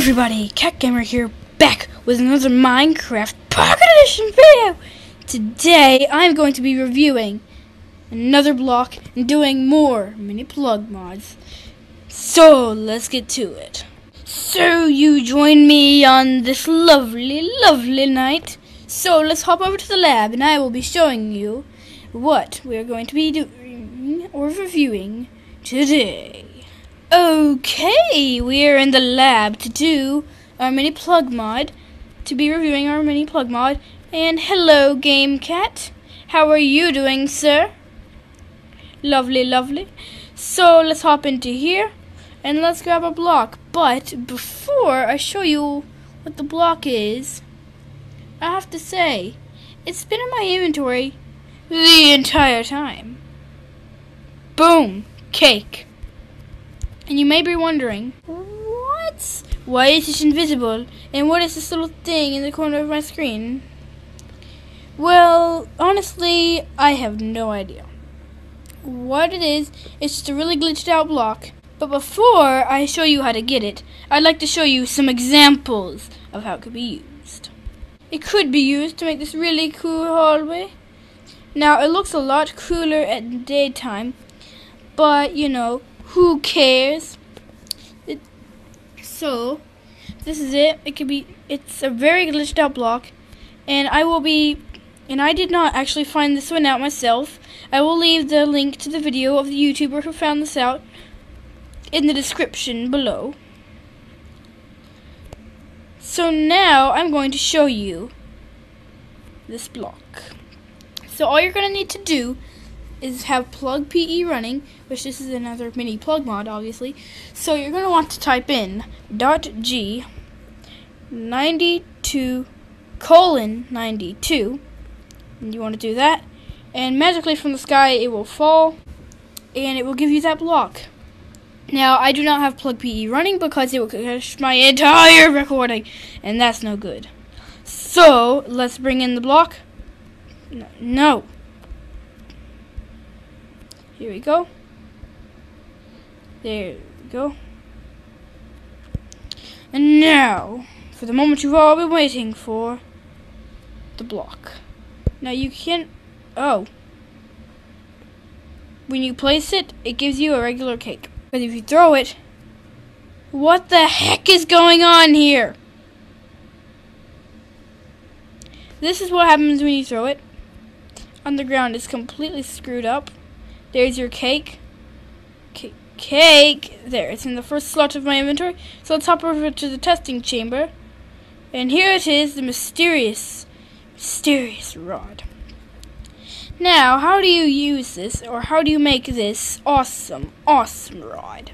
everybody, Cat Gamer here, back with another Minecraft Pocket Edition video. Today, I'm going to be reviewing another block and doing more mini plug mods. So, let's get to it. So, you join me on this lovely, lovely night. So, let's hop over to the lab and I will be showing you what we are going to be doing or reviewing today. Okay, we are in the lab to do our mini plug mod, to be reviewing our mini plug mod. And hello, Game Cat. How are you doing, sir? Lovely, lovely. So let's hop into here and let's grab a block. But before I show you what the block is, I have to say, it's been in my inventory the entire time. Boom, cake. And you may be wondering, what? Why is this invisible? And what is this little thing in the corner of my screen? Well, honestly, I have no idea. What it is, it's just a really glitched out block. But before I show you how to get it, I'd like to show you some examples of how it could be used. It could be used to make this really cool hallway. Now, it looks a lot cooler at daytime, but, you know, who cares? It, so, this is it. It could be, it's a very glitched out block. And I will be, and I did not actually find this one out myself. I will leave the link to the video of the YouTuber who found this out in the description below. So now I'm going to show you this block. So all you're going to need to do is have plug PE running, which this is another mini plug mod, obviously. So you're going to want to type in dot G 92 colon 92. And you want to do that. And magically from the sky it will fall and it will give you that block. Now, I do not have plug PE running because it will crash my entire recording, and that's no good. So, let's bring in the block. No. Here we go. There we go. And now, for the moment you've all been waiting for, the block. Now you can't. oh. When you place it, it gives you a regular cake. But if you throw it, what the heck is going on here? This is what happens when you throw it. On the ground, it's completely screwed up. There's your cake. C cake! There, it's in the first slot of my inventory. So let's hop over to the testing chamber. And here it is, the mysterious, mysterious rod. Now, how do you use this, or how do you make this awesome, awesome rod?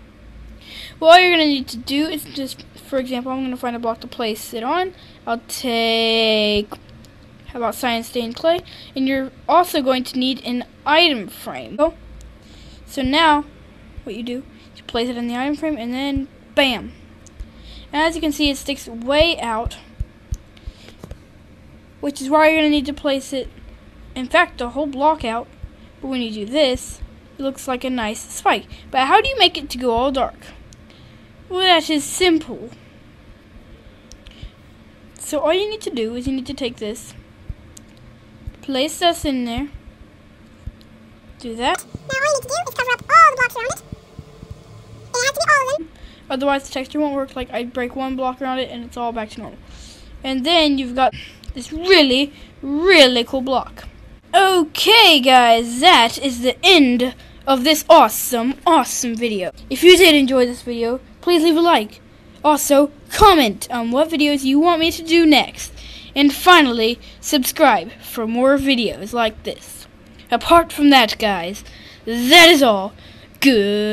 Well, all you're going to need to do is just, for example, I'm going to find a block to place it on. I'll take how about cyan stained clay? And you're also going to need an item frame. Now, what you do, you place it in the item frame, and then bam. And as you can see, it sticks way out, which is why you're going to need to place it, in fact, the whole block out. But when you do this, it looks like a nice spike. But how do you make it to go all dark? Well, that is simple. So all you need to do is you need to take this, place this in there, do that. Now all you need to do is around it. It has to be all of them. Otherwise the texture won't work. Like I break one block around it and it's all back to normal. And then you've got this really, really cool block. Okay guys, that is the end of this awesome, awesome video. If you did enjoy this video, please leave a like. Also, comment on what videos you want me to do next. And finally, subscribe for more videos like this. Apart from that, guys, that is all. Goodbye!